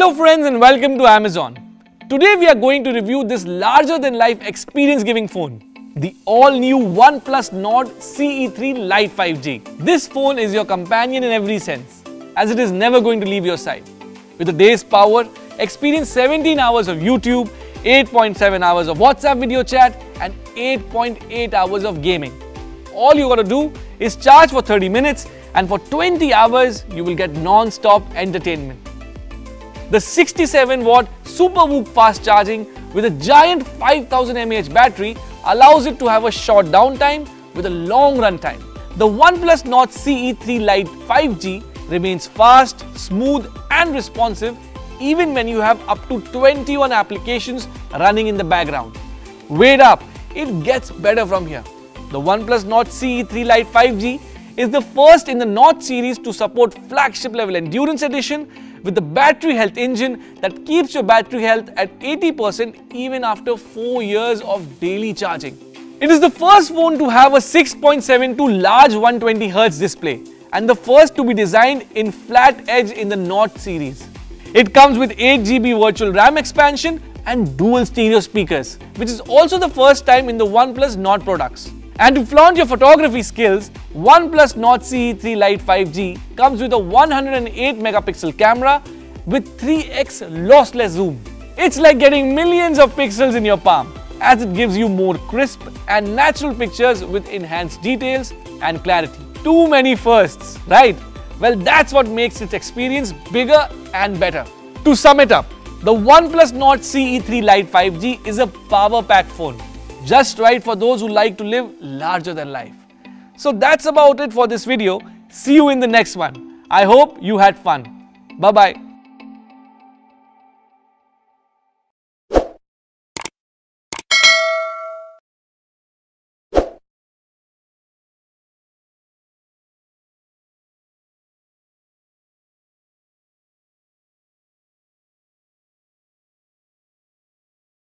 Hello friends and welcome to Amazon. Today we are going to review this larger than life experience giving phone. The all new OnePlus Nord CE3 Lite 5G. This phone is your companion in every sense as it is never going to leave your side. With a day's power, experience 17 hours of YouTube, 8.7 hours of WhatsApp video chat and 8.8 hours of gaming. All you gotta do is charge for 30 minutes and for 20 hours you will get non-stop entertainment. The 67 watt SUPERVOOC fast charging with a giant 5000 mAh battery allows it to have a short downtime with a long runtime. The OnePlus Nord CE3 Lite 5G remains fast, smooth and responsive even when you have up to 21 applications running in the background. Wait up, it gets better from here. The OnePlus Nord CE3 Lite 5G is the first in the Nord series to support flagship level endurance edition with the battery health engine that keeps your battery health at 80% even after 4 years of daily charging. It is the first phone to have a 6.72 large 120Hz display and the first to be designed in flat edge in the Nord series. It comes with 8GB virtual RAM expansion and dual stereo speakers, which is also the first time in the OnePlus Nord products. And to flaunt your photography skills, OnePlus Nord CE3 Lite 5G comes with a 108 megapixel camera with 3x lossless zoom. It's like getting millions of pixels in your palm as it gives you more crisp and natural pictures with enhanced details and clarity. Too many firsts, right? Well, that's what makes its experience bigger and better. To sum it up, the OnePlus Nord CE3 Lite 5G is a power-packed phone just right for those who like to live larger than life. So that's about it for this video. See you in the next one. I hope you had fun. Bye-bye.